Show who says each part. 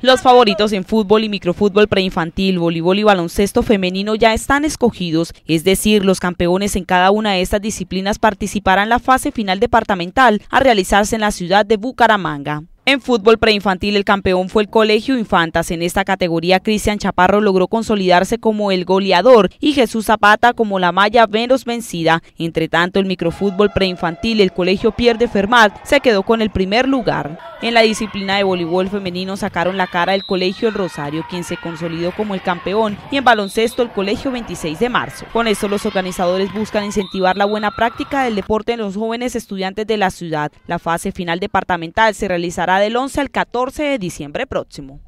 Speaker 1: Los favoritos en fútbol y microfútbol preinfantil, voleibol y baloncesto femenino ya están escogidos, es decir, los campeones en cada una de estas disciplinas participarán en la fase final departamental a realizarse en la ciudad de Bucaramanga. En fútbol preinfantil el campeón fue el Colegio Infantas. En esta categoría Cristian Chaparro logró consolidarse como el goleador y Jesús Zapata como la malla menos vencida. Entre tanto el microfútbol preinfantil el Colegio Pierde Fermat se quedó con el primer lugar. En la disciplina de voleibol femenino sacaron la cara el Colegio El Rosario, quien se consolidó como el campeón, y en baloncesto el Colegio 26 de marzo. Con esto los organizadores buscan incentivar la buena práctica del deporte en los jóvenes estudiantes de la ciudad. La fase final departamental se realizará del 11 al 14 de diciembre próximo.